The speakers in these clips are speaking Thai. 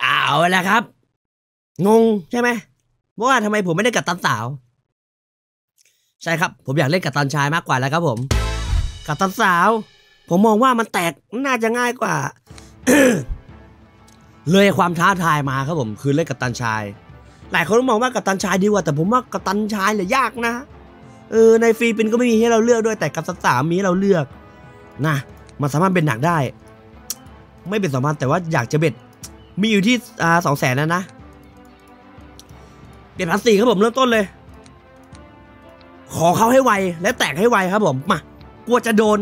เอาละครับ งงใช่ไหมว่าทำไมผมไม่ได้กับตันสาว ใช่ครับ ผมอยากเล่นกับตันชายมากกว่าแล้วครับผม กับตันสาว ผมมองว่ามันแตกน่าจะง่ายกว่า เลยความท้าทายมาครับผม คือเล่นกับตันชาย หลายคนมองว่ากับตันชายดีกว่าแต่ผมว่ากับตันชายเนี่ยยากนะเออในฟรีปินก็ไม่มีให้เราเลือกด้วยแต่กับตันสามมีให้เราเลือกนะมันสามารถเป็นหนักได้ ไม่เป็นสองพันแต่ว่าอยากจะเบ็ด มีอยู่ที่อ่าสองแสนนะนะเปลี่ยนพันสี่ครับผมเริ่มต้นเลย ขอเขาให้ไวและแตกให้ไวครับผมมากลัวจะโดน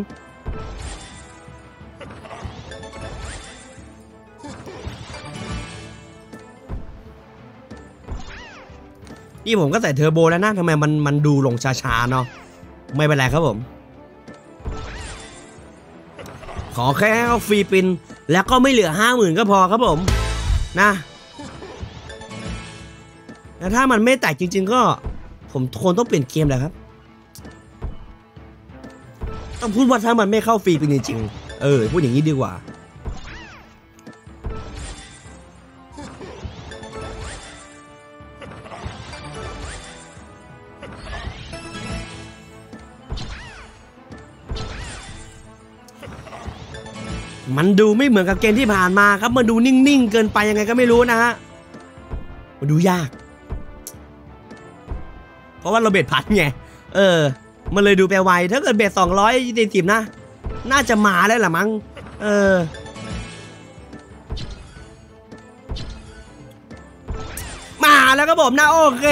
นี่ผมก็ใส่เทอร์โบแล้วนะทำไมมันมันดูลงช้าๆเนาะไม่เป็นไรครับผม ขอแค่เอาฟรีปินแล้วก็ไม่เหลือห้าหมื่นก็พอครับผม นะแล้วถ้ามันไม่แตกจริง ๆ ก็ ผมคงต้องเปลี่ยนเกมแหละครับ ต้องพูดว่าถ้ามันไม่เข้าฟรีปินจริงๆเออพูดอย่างนี้ดีกว่า มันดูไม่เหมือนกับเกมที่ผ่านมาครับมันดูนิ่งๆ เกินไปยังไงก็ไม่รู้นะฮะมันดูยาก เพราะว่าเราเบ็ดพัดไงเออ มันเลยดูแปลไวถ้าเกิดเบ็ดสองร้อยยี่สิบนะ น่าจะมาแล้วล่ะมั้งเออมาแล้วครับผมนะโอเค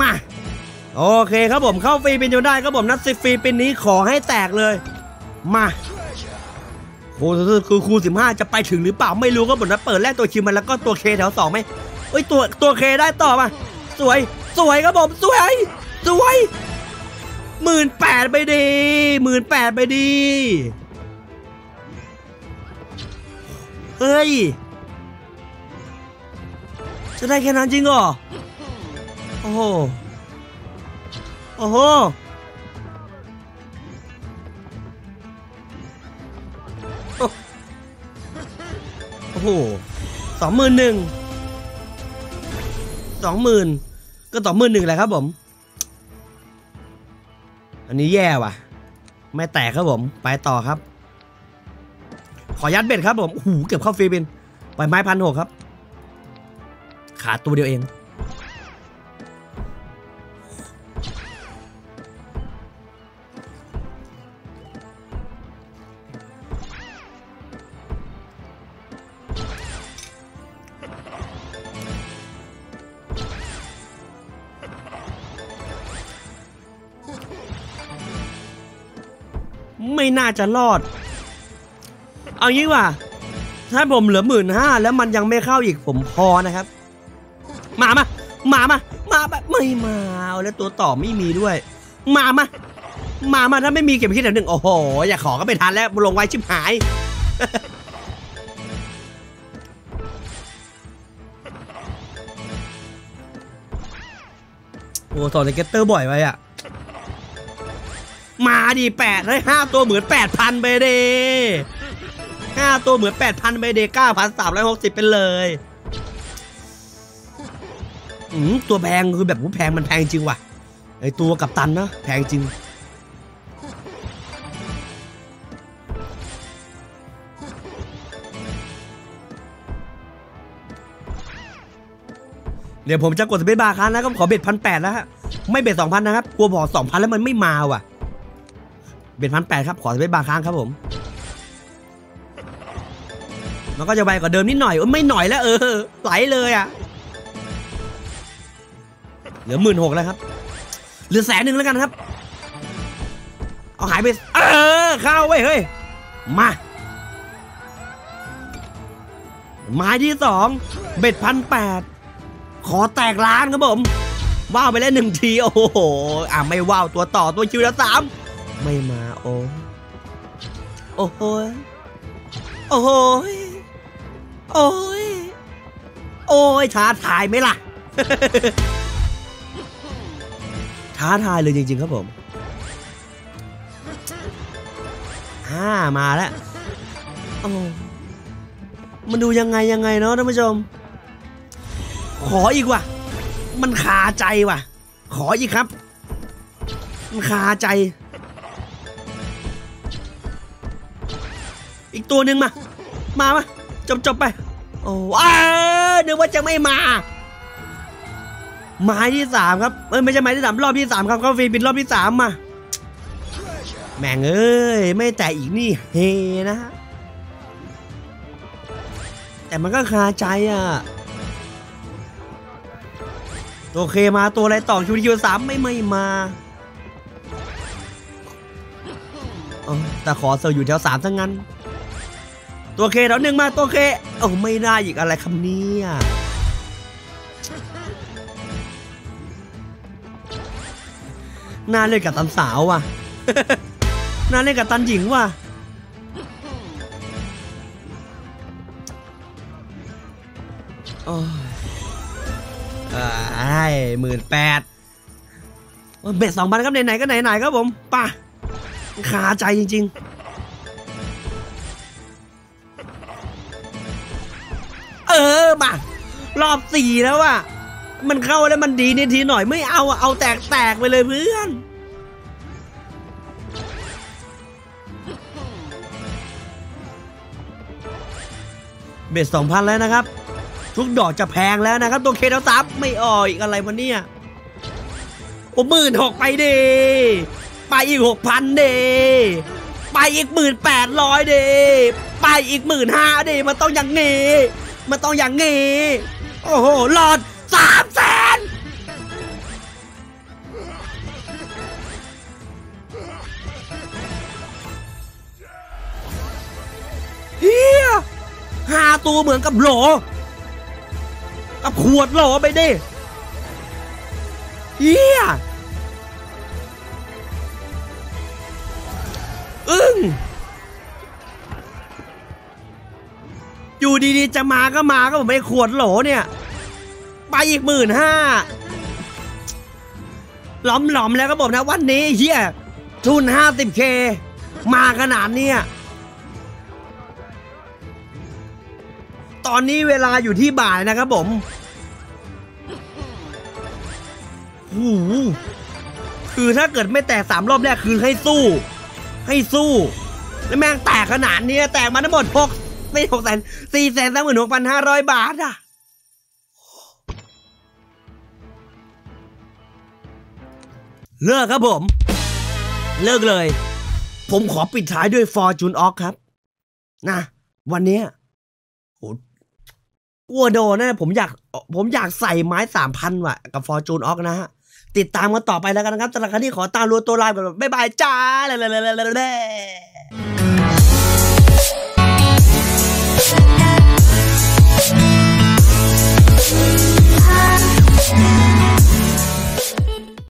มาโอเคครับผมเข้าฟรีเป็นจนได้ครับผมนัดสิฟรีเป็นนี้ขอให้แตกเลย มา โอ้โหคือคูสิบห้าจะไปถึงหรือเปล่าไม่รู้ก็บนนั้นเปิดแรกตัวคิวมันแล้วก็ตัวเคแถวสองไหมเอ้ยตัวตัวเคได้ต่อมาสวย สวยครับผมสวย สวยหมื่นแปดไปดีหมื่นแปดไปดีเฮ้ย จะได้แค่นั้นจริงเหรอ โอ้โห โอ้โห อ้โหสองหมื่นหนึ่งสองหมื่นก็สองหมื่นหนึ่งแหละครับผม อันนี้แย่ว่ะ ไม่แตกครับผม ไปต่อครับ ขอยัดเบ็ดครับผมโอ้โหเก็บเข้าฟรีเป็นไปไม้พันหกครับ ขาดตัวเดียวเอง ไม่น่าจะรอด เอางี้ว่า ถ้าผมเหลือหมื่นห้าแล้วมันยังไม่เข้าอีกผมพอนะครับ มามามามามาแบบไม่มาแล้วตัวต่อไม่มีด้วย มามามามาถ้าไม่มีเก็บไปที่หนหนึ่งโอ้โห อย่าขอก็ไม่ทันแล้วลงไว้ชิบหาย โอ้ต่อในเกตเตอร์บ่อยไปอะ มาดิแปดให้ห้าตัวเหมือนแปดพันไปเดห้าตัวเหมือนแปดพันไปเดเก้าพันสามร้อยหกสิบเป็นเลยอืมตัวแพงคือแบบผู้แพงมันแพงจริงว่ะไอตัวกับตันนะแพงจริงเดี๋ยวผมจะกดสเปซบาร์ค้างนะครับขอเบ็ดพันแปดแล้วฮะไม่เบ็ดสองพันนะครับกลัวบอกสองพันแล้วมันไม่มาว่ะ เบ็ดพันแปดครับ ขอสเปซบาร์ค้างครับผม มันก็จะไวกว่าเดิมนิดหน่อยอไม่หน่อยแล้วเออ ไหลเลยอะ เหลือหมื่นหกแล้วครับ เหลือแสนหนึ่งแล้วกันครับ เอาหายไป เออ เข้าไว้ยเฮ้ย มาไม้ที่สองเบ็ดพันแปดขอแตกล้านครับผม ว้าวไปแล้วหนึ่งที โอ้โห อะไม่ว้าวตัวต่อตัวคิวละสาม ไม่มาโอ้โอ้โหยโอ้โหยโอ้ย โอ้ยท้าทายไหมล่ะ ท้าทายเลยจริง ๆ ครับผมอ่ามาแล้วโอ้มันดูยังไงยังไงเนาะท่านผู้ชม ขออีกว่ะ มันคาใจว่ะ ขออีกครับ มันคาใจ อีกตัวหนึ่งมา มามาจบจบไป โอ้อ้านึกว่าจะไม่มา ไม้ที่สามครับ เอ้ยไม่ใช่ไม้ที่สามรอบที่สามครับเข้าฟรีเป็นรอบที่สามมา แม่งเอ้ย ไม่แต่อีกนี่เฮนะฮะแต่มันก็คาใจอะ โอเคมาตัวอะไรต่อคิวคิวสามไม่ไม่มาแต่ขอเซอร์อยู่แถวสามทั้งนั้น ตัวเคแถวหนึ่งมาตัวเคโอ้ไม่ได้อีกอะไรคำนี้อะน่าเล่นกับตันสาวว่ะน่าเล่นกับตันหญิงว่ะโอ้ยไอ้หมื่นแปดเบ็ดสองพันครับไหนๆก็ไหนๆครับผมป่ะคาใจจริง ๆ เออมารอบสี่แล้วว่ะ มันเข้าแล้วมันดีนิดทีหน่อยไม่เอาอะเอาแตกแตกไปเลยเพื่อนเบ็ดสองพันแล้วนะครับ ทุกดอกจะแพงแล้วนะครับ ตัวเคเดซับไม่ออกอีกอะไรวะเนี่ยโอ้หมื่นหกไปดิไปอีกหกพันดิไปอีกหมื่นแปดร้อยดิไปอีกหมื่นห้าดิมันต้องอย่างงี้ มันต้องอย่างงี้ โอ้โหหลอดสามแสนเฮียห้าตัวเหมือนกับโหล กับขวดโหลไปดิเฮียอึ้ง อยู่ดีๆจะมาก็มาก็ผมไปขวดโหลเนี่ย ไปอีกหมื่นห้าหลอมหลอมแล้วก็บอกนะวันนี้เฮียทุนห้าสิบเคมาขนาดเนี้ยตอนนี้เวลาอยู่ที่บ่ายนะครับผมหูคือถ้าเกิดไม่แตกสามรอบแรกคือให้สู้ ให้สู้ แล้วแม่งแตกขนาดเนี้ยแตกมาทั้งหมดหก ไม่หกแสนสี่แสนสามหมื่นหกพันห้าร้อยบาทอะเลิกครับผม เลิกเลย ผมขอปิดท้ายด้วยฟอร์จูนออกครับ นะ วันนี้ยโหกลัวโดนนะ ผมอยาก ผมอยากใส่ไม้สามพันว่ะ กับฟอร์จูนออกนะฮะ ติดตามกันต่อไปแล้วกันนะครับสำหรับครั้งนี้ขอตามรัวตัวลายก่อนบ๊ายบายจ้าเลย